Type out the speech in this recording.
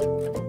Gott.